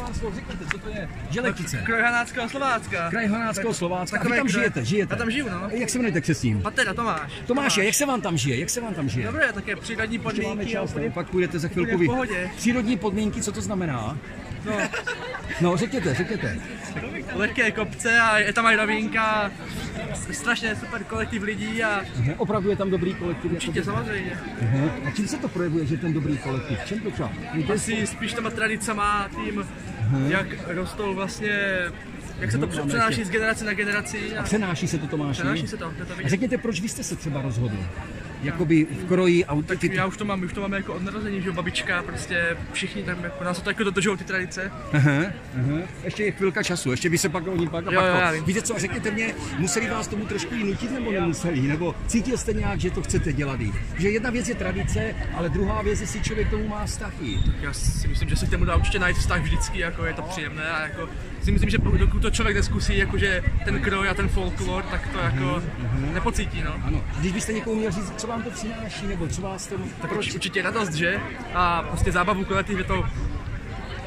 pár slov, řekněte, co to je? Želetice. Kroj Hanáckého Slovácka. Kraj Honáckého Slovácka. A vy tam kraj. žijete, žijete. Já tam žiju, no. Jak se jmenujete, se s ním? Patera, Tomáš. Tomáš, jak se vám tam žije? Jak se vám tam žije? Dobré, také přírodní Ještě máme podmínky. čas, pak půjdete za chvilku. Přírodní podmínky, co to znamená? No, No, řekněte, řekněte. lehké kopce a je tam i novinka. Strašně super kolektiv lidí a Aha, Opravdu je tam dobrý kolektiv. určitě samozřejmě. Aha. A čím se to projevuje, že ten dobrý kolektiv? Čím to třeba? Asi spíš těma tradicema tím, jak rostou vlastně, jak se to Mhm, přenáší z generace na generaci. A Přenáší se to Tomáši? přenáší se to, to, A řekněte, proč vy jste se třeba rozhodl? Jakoby v kroji a Tak já už to mám, už to máme jako od narození, že babička, prostě všichni tam, jako nás to jako dodržují ty tradice. Aha, aha. Ještě je chvilka času, ještě by se pak oni pak a Jo, pak jo. Víte co, řekněte mě, museli vás tomu trošku i nutit nebo nemuseli? Nebo cítil jste nějak, že to chcete dělat? Že jedna věc je tradice, ale druhá věc, jestli člověk k tomu má vztahy. Já si myslím, že se k tomu dá určitě najít vztah vždycky, jako je to příjemné a jako si myslím, že dokud to člověk neskusí, jakože ten kroj a ten folklor, tak to jako nepocítí, no. Ano. A když byste někomu měl říct, co vám to přináší, nebo co vás to... Tak proč? určitě radost, že? A prostě zábavu kolektiv je to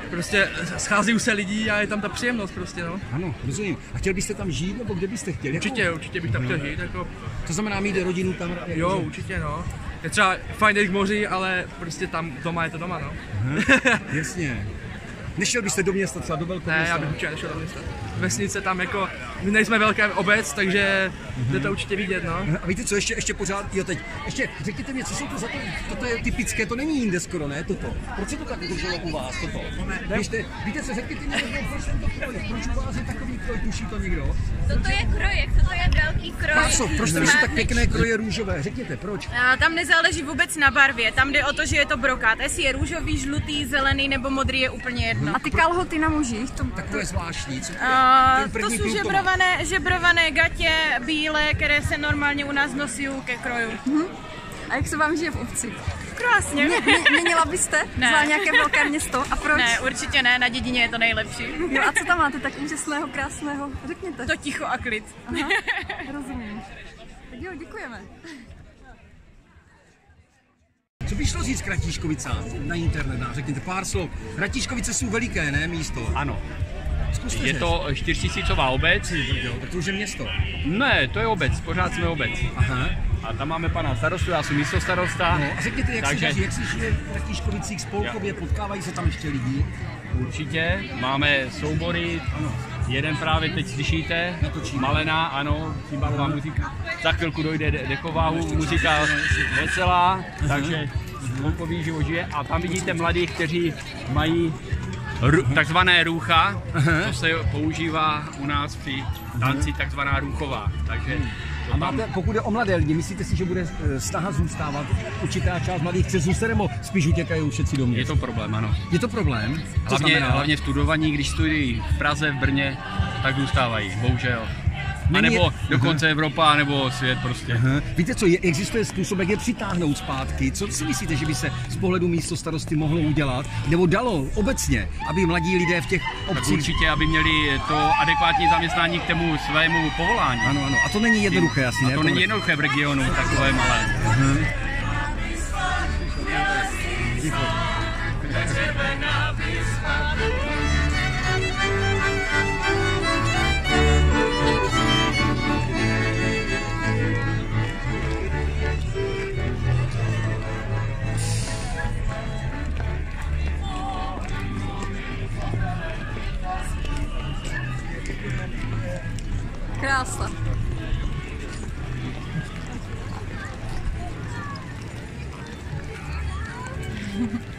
prostě schází se lidí a je tam ta příjemnost prostě, no. Ano, rozumím. A chtěl byste tam žít, nebo kde byste chtěl? Jako- Určitě, určitě bych tam chtěl žít, jako, To znamená mít rodinu tam? jako- jo, určitě, no. Je třeba fajn jít k moři, ale prostě tam doma je to doma, no. Jasně. Nešel byste do města, třeba do velkého Ne, města? já bych určitě nešel do města. Vesnice tam jako, my nejsme velká obec, takže jde to určitě vidět, no. A víte co, ještě, ještě pořád, jo teď, ještě řekněte mi, co jsou to za to, toto je typické, to není jinde skoro, ne, toto. Proč se to tak udrželo u vás, toto? Když te, víte co, řekněte mi, proč tento kroj, proč u vás je takový kroj, tuší to někdo? Toto je krojek, toto je Páso, proč jsou tak pěkné kroje růžové, řekněte, proč? A tam nezáleží vůbec na barvě, tam jde o to, že je to brokát. Jestli je růžový, žlutý, zelený nebo modrý, je úplně jedno. A ty kalhoty na mužích, to, Takové zvláštní, co to je? A to první jsou žebrované, žebrované gatě, bílé, které se normálně u nás nosí ke kroju. a jak se vám žije v obci? Krásně. Mě, mě, měnila byste Ne. za nějaké velké město? A proč? Ne, určitě ne, na dědině je to nejlepší. Jo, a co tam máte tak úžasného, krásného? Řekněte. To ticho a klid. Aha, rozumím. Tak jo, děkujeme. Co by šlo říct k Ratíškovicám na internet, řekněte pár slov. Ratíškovice jsou veliké, ne, místo? Ano, Zkuste je to čtyřtisícová obec. Jo, tak to už je město. Ne, to je obec, pořád jsme obec. Aha. A tam máme pana starostu, já jsem místo starosta. No, a řekněte, jak, Takže- si, jak si žije v Ratíškovicích spolkově, potkávají se tam ještě lidi? Určitě, máme soubory, jeden právě teď slyšíte, Natočíme. Malena, ano, cymbálová muzika. Za chvilku dojde de- dechová hu- muzika veselá, takže spolkový život žije. A tam vidíte mladí, kteří mají ru- takzvané růcha, to se používá u nás při tanci takzvaná růchová. Takže A máte, pokud je o mladé lidi, myslíte si, že bude eh, snaha zůstávat? Určitá část mladých chce zůstat, nebo spíš utěkají všetci do je to problém, ano. je to problém? Co Hlavně, znamená? hlavně studovaní, když studují v Praze, v Brně, tak zůstávají, bohužel. A nebo dokonce Evropa, nebo svět prostě. Aha. Víte co, je, existuje způsob, jak je přitáhnout zpátky. Co si myslíte, že by se z pohledu místo starosty mohlo udělat, nebo dalo obecně, aby mladí lidé v těch Tak obcích... určitě, aby měli to adekvátní zaměstnání k tomu svému povolání. Ano, ano. A to není jednoduché asi, A ne? to není jednoduché v regionu, takové malé. Прекрасно. Mm-hmm.